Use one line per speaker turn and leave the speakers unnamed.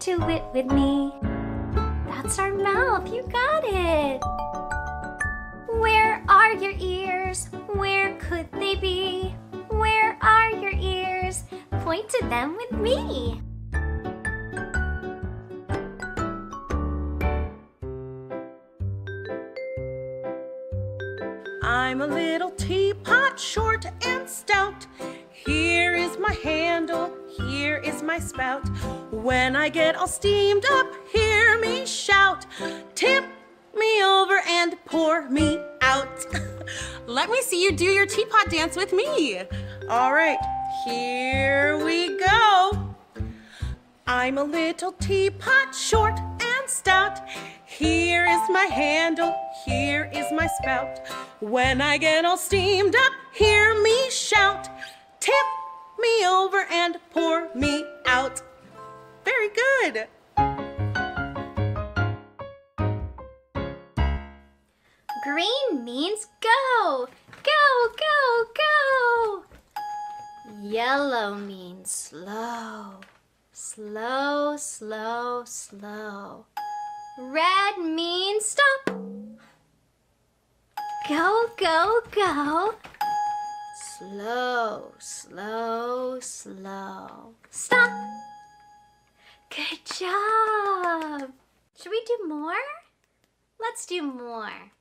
to it with me. That's our mouth, you got it. Where are your ears? Where could they be? Where are your ears? Point to them with me.
I'm a little teapot, short and stout. Here is my handle, here is my spout. When I get all steamed up, hear me shout. Tip me over and pour me out. Let me see you do your teapot dance with me. All right, here we go. I'm a little teapot, short and stout. Here is my handle, here is my spout. When I get all steamed up, hear me
Green means go. Go, go, go. Yellow means slow. Slow, slow, slow. Red means stop. Go, go, go. Slow, slow, slow. Stop. Good job. Should we do more? Let's do more.